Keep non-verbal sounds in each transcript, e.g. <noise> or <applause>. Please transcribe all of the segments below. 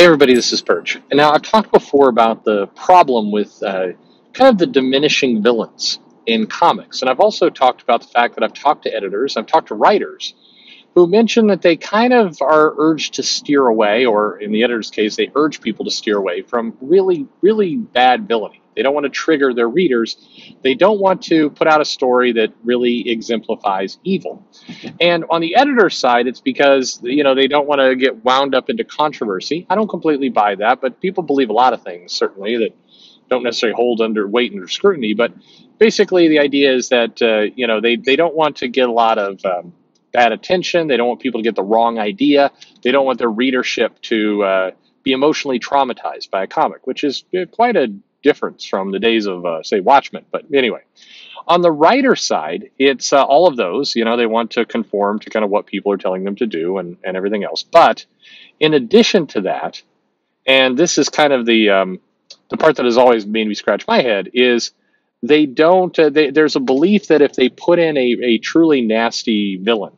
Hey everybody, this is Perch. And now I've talked before about the problem with uh, kind of the diminishing villains in comics. And I've also talked about the fact that I've talked to editors, I've talked to writers who mention that they kind of are urged to steer away, or in the editor's case, they urge people to steer away from really, really bad villainy. They don't want to trigger their readers. They don't want to put out a story that really exemplifies evil. And on the editor's side, it's because you know they don't want to get wound up into controversy. I don't completely buy that, but people believe a lot of things certainly that don't necessarily hold under weight under scrutiny. But basically, the idea is that uh, you know they they don't want to get a lot of um, bad attention. They don't want people to get the wrong idea. They don't want their readership to uh, be emotionally traumatized by a comic, which is uh, quite a difference from the days of, uh, say, Watchmen. But anyway, on the writer side, it's uh, all of those. You know, they want to conform to kind of what people are telling them to do and, and everything else. But in addition to that, and this is kind of the um, the part that has always made me scratch my head is they don't. Uh, they, there's a belief that if they put in a, a truly nasty villain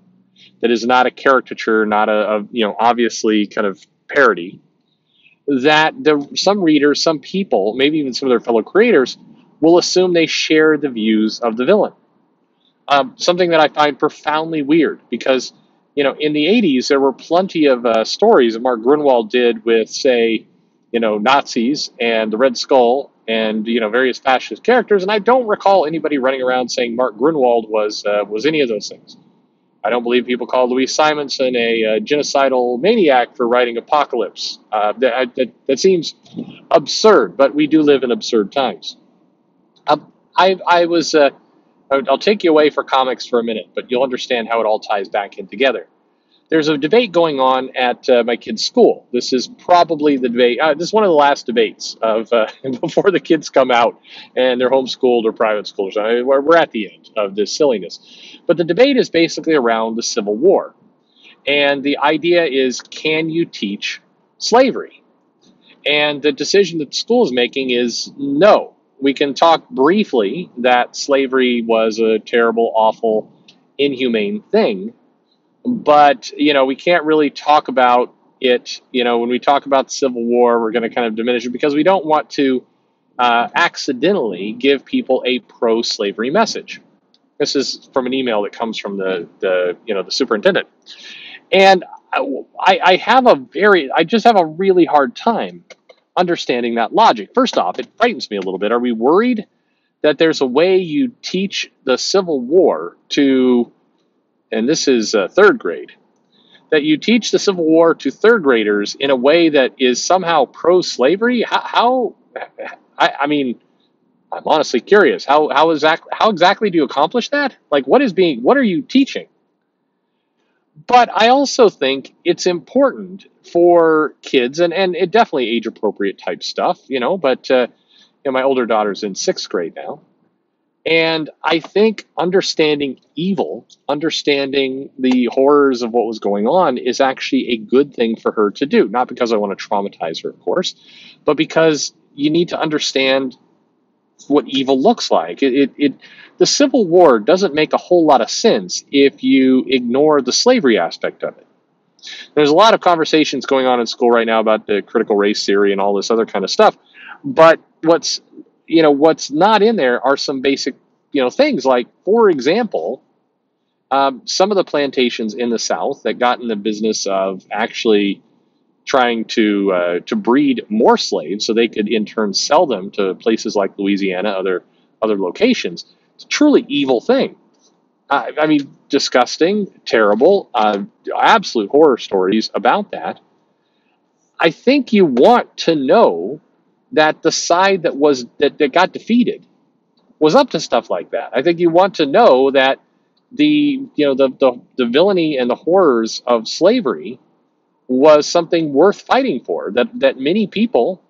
that is not a caricature, not a, a you know obviously kind of parody, that the some readers, some people, maybe even some of their fellow creators, will assume they share the views of the villain. Um, something that I find profoundly weird because, you know, in the 80s, there were plenty of uh, stories that Mark Gruenwald did with, say, you know, Nazis and the Red Skull and, you know, various fascist characters. And I don't recall anybody running around saying Mark Gruenwald was, uh, was any of those things. I don't believe people call Louise Simonson a, a genocidal maniac for writing Apocalypse. Uh, that, that, that, seems absurd, but we do live in absurd times. Um, I, I was, uh, I'll take you away for comics for a minute, but you'll understand how it all ties back in together there's a debate going on at uh, my kid's school. This is probably the debate. Uh, this is one of the last debates of uh, <laughs> before the kids come out and they're homeschooled or private schoolers. I mean, we're, we're at the end of this silliness. But the debate is basically around the Civil War. And the idea is can you teach slavery? And the decision that the school is making is no. We can talk briefly that slavery was a terrible, awful, inhumane thing but you know we can't really talk about it you know when we talk about the civil war we're going to kind of diminish it because we don't want to uh, accidentally give people a pro-slavery message. This is from an email that comes from the, the you know the superintendent. And I, I have a very i just have a really hard time understanding that logic. First off it frightens me a little bit. Are we worried that there's a way you teach the civil war to and this is uh, third grade, that you teach the Civil War to third graders in a way that is somehow pro slavery? How, how I, I, mean, I'm honestly curious. How, how, exactly, how exactly do you accomplish that? Like, what is being, what are you teaching? But I also think it's important for kids, and, and it definitely age appropriate type stuff, you know, but uh, you know, my older daughter's in sixth grade now and I think understanding evil, understanding the horrors of what was going on is actually a good thing for her to do. Not because I want to traumatize her, of course, but because you need to understand what evil looks like. It, it, it, the Civil War doesn't make a whole lot of sense if you ignore the slavery aspect of it. There's a lot of conversations going on in school right now about the critical race theory and all this other kind of stuff. But what's you know what's not in there are some basic you know things like for example um, some of the plantations in the south that got in the business of actually trying to uh, to breed more slaves so they could in turn sell them to places like Louisiana other other locations it's a truly evil thing. I mean disgusting terrible uh, absolute horror stories about that. I think you want to know that the side that was that, that got defeated was up to stuff like that. I think you want to know that the you know the, the the villainy and the horrors of slavery was something worth fighting for. That that many people,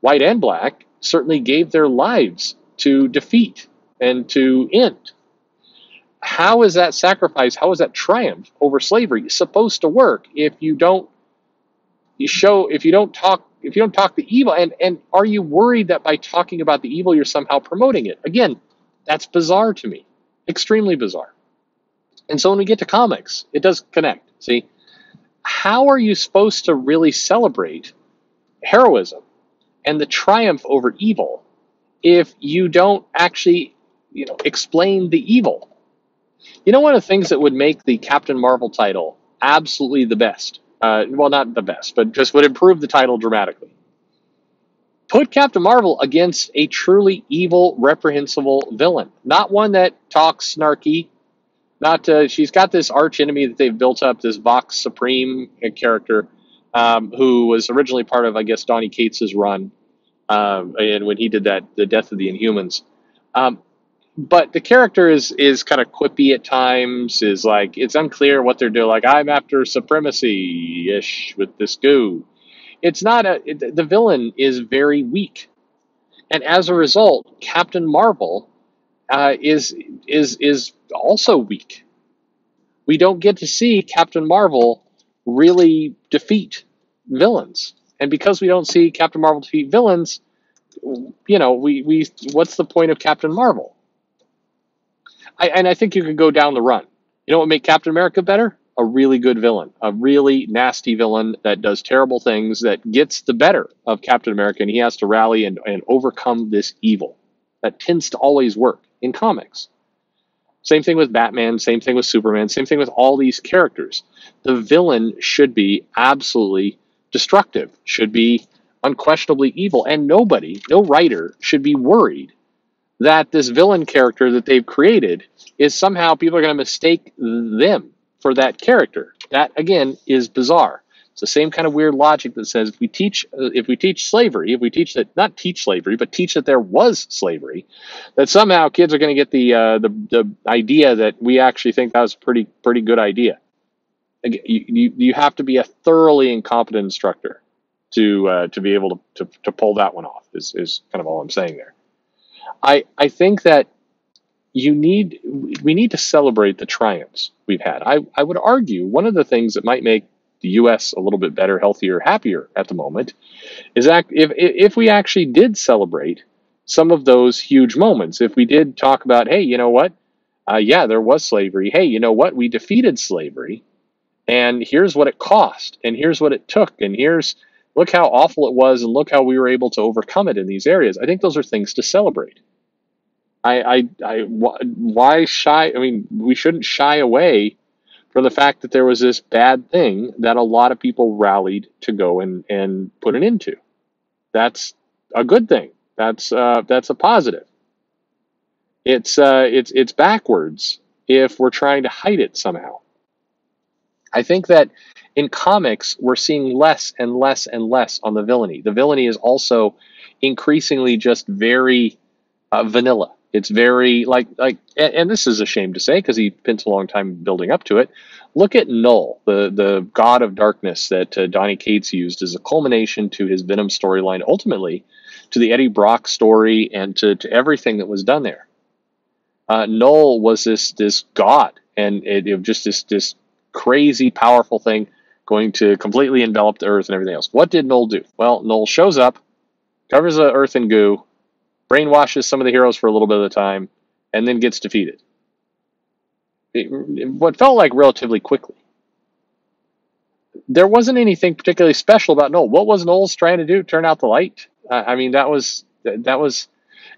white and black, certainly gave their lives to defeat and to end. How is that sacrifice? How is that triumph over slavery supposed to work if you don't you show if you don't talk if you don't talk the evil and and are you worried that by talking about the evil you're somehow promoting it again that's bizarre to me extremely bizarre and so when we get to comics it does connect see how are you supposed to really celebrate heroism and the triumph over evil if you don't actually, you know, explain the evil. You know, one of the things that would make the Captain Marvel title absolutely the best. Uh, well, not the best, but just would improve the title dramatically. Put Captain Marvel against a truly evil, reprehensible villain, not one that talks snarky. Not uh, she's got this arch enemy that they've built up, this Vox Supreme character, um, who was originally part of, I guess, Donny Cates's run, um, and when he did that, the Death of the Inhumans. Um, but the character is is kind of quippy at times. Is like it's unclear what they're doing. Like I'm after supremacy ish with this goo. It's not a it, the villain is very weak, and as a result, Captain Marvel uh, is is is also weak. We don't get to see Captain Marvel really defeat villains, and because we don't see Captain Marvel defeat villains, you know, we we what's the point of Captain Marvel? I, and I think you could go down the run. You know what make Captain America better? A really good villain, a really nasty villain that does terrible things, that gets the better of Captain America, and he has to rally and, and overcome this evil. That tends to always work in comics. Same thing with Batman, same thing with Superman, same thing with all these characters. The villain should be absolutely destructive, should be unquestionably evil, and nobody, no writer, should be worried that this villain character that they've created is somehow people are going to mistake them for that character. That again is bizarre. It's the same kind of weird logic that says if we teach uh, if we teach slavery, if we teach that not teach slavery, but teach that there was slavery, that somehow kids are going to get the uh, the the idea that we actually think that was a pretty pretty good idea. You, you, you have to be a thoroughly incompetent instructor to uh, to be able to, to, to pull that one off. Is is kind of all I'm saying there. I I think that you need we need to celebrate the triumphs we've had. I, I would argue one of the things that might make the U.S. a little bit better, healthier, happier at the moment is that if if we actually did celebrate some of those huge moments, if we did talk about, hey, you know what, uh, yeah, there was slavery. Hey, you know what, we defeated slavery, and here's what it cost, and here's what it took, and here's look how awful it was, and look how we were able to overcome it in these areas. I think those are things to celebrate. I, I, I, why shy? I mean, we shouldn't shy away from the fact that there was this bad thing that a lot of people rallied to go and, and put an end to. That's a good thing. That's uh, that's a positive. It's uh, it's it's backwards if we're trying to hide it somehow. I think that in comics we're seeing less and less and less on the villainy. The villainy is also increasingly just very uh, vanilla. It's very like like, and, this is a shame to say because he spent a long time building up to it. Look at Knull, the the god of darkness that uh, Donny Cates used as a culmination to his Venom storyline, ultimately to the Eddie Brock story and to, to everything that was done there. Uh, Knull was this this god, and it, it just this this crazy powerful thing going to completely envelop the Earth and everything else. What did Knull do? Well, Knull shows up, covers the Earth in goo, brainwashes some of the heroes for a little bit of the time, and then gets defeated. It, what felt like relatively quickly. There wasn't anything particularly special about Knull. What was Knull's trying to do? Turn out the light? Uh, I mean, that was that was.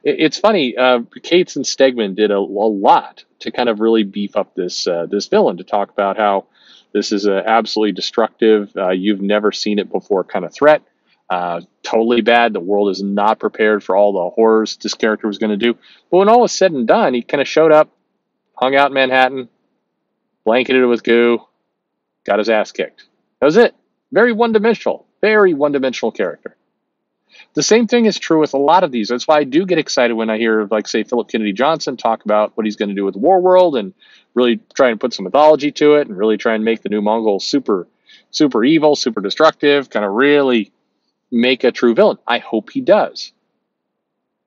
It, it's funny. Uh, Cates and Stegman did a, a, lot to kind of really beef up this uh, this villain to talk about how this is an absolutely destructive, uh, you've never seen it before kind of threat. Uh, totally bad. The world is not prepared for all the horrors this character was going to do. But when all was said and done, he kind of showed up, hung out in Manhattan, blanketed it with goo, got his ass kicked. That was it. Very one dimensional, very one dimensional character. The same thing is true with a lot of these. That's why I do get excited when I hear, like, say, Philip Kennedy Johnson talk about what he's going to do with Warworld and really try and put some mythology to it and really try and make the new Monguls super, super evil, super destructive, kind of really make a true villain. I hope he does.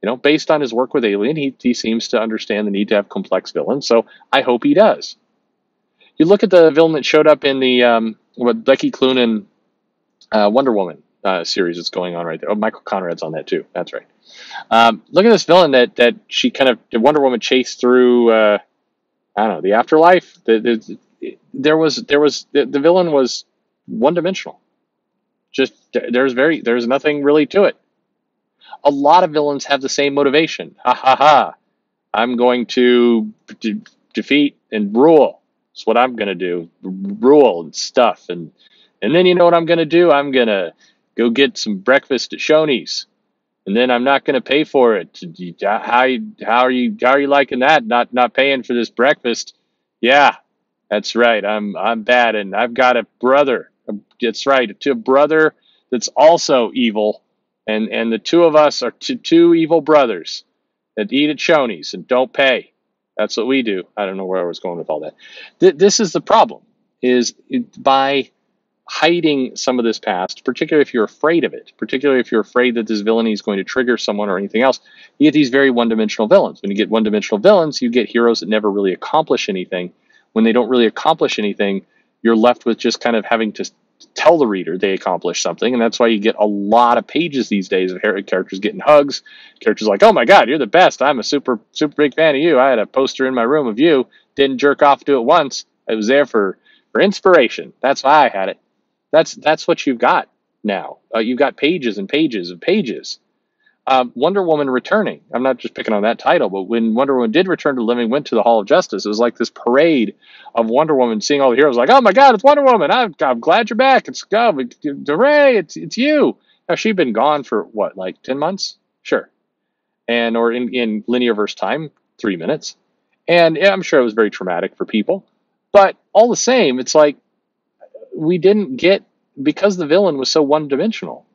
You know, based on his work with Alien, he, he seems to understand the need to have complex villains, so I hope he does. You look at the villain that showed up in the um, what Becky Cloonan uh, Wonder Woman uh, series that's going on right there. Oh, Michael Conrad's on that too. That's right. Um, look at this villain that that she kind of did Wonder Woman chase through. Uh, I don't know the afterlife. The, the, there was there was the, the villain was one dimensional Just there's very there's nothing really to it. A lot of villains have the same motivation. Ha ha ha! I'm going to de- defeat and rule. That's what I'm gonna do. Rule and stuff, and and then you know what I'm gonna do? I'm gonna go get some breakfast at Shoney's, and then I'm not gonna pay for it. How how are you how are you liking that? Not not paying for this breakfast? Yeah, that's right. I'm I'm bad, and I've got a brother. That's right, to a brother that's also evil, and and the two of us are two, two evil brothers that eat at Shoney's and don't pay. That's what we do. I don't know where I was going with all that. Th- this is the problem: is by hiding some of this past, particularly if you're afraid of it, particularly if you're afraid that this villainy is going to trigger someone or anything else, you get these very one-dimensional villains. When you get one-dimensional villains, you get heroes that never really accomplish anything. When they don't really accomplish anything, you're left with just kind of having to tell the reader they accomplished something, and that's why you get a lot of pages these days of characters getting hugs. Characters like, "Oh my God, you're the best! I'm a super super big fan of you. I had a poster in my room of you. Didn't jerk off to it once. It was there for for inspiration. That's why I had it. That's that's what you've got now. Uh, you've got pages and pages and pages. Um, Wonder Woman returning. I'm not just picking on that title, but when Wonder Woman did return to living, went to the Hall of Justice, it was like this parade of Wonder Woman seeing all the heroes. Like, oh my God, it's Wonder Woman! I'm, I'm glad you're back. It's go, hooray! It's it's you. Now she'd been gone for what, like ten months? Sure, and or in in linear verse time, three minutes, and yeah, I'm sure it was very traumatic for people. But all the same, it's like we didn't get because the villain was so one dimensional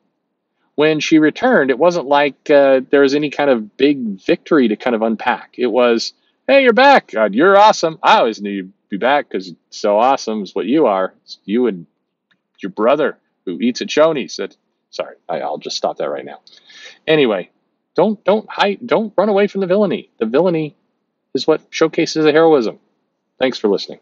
when she returned, it wasn't like uh, there was any kind of big victory to kind of unpack. It was, hey, you're back. God, you're awesome. I always knew you'd be back because so awesome is what you are. It's you and your brother who eats at Shoney's. That, sorry, I, I'll just stop that right now. Anyway, don't don't hide, don't run away from the villainy. The villainy is what showcases the heroism. Thanks for listening.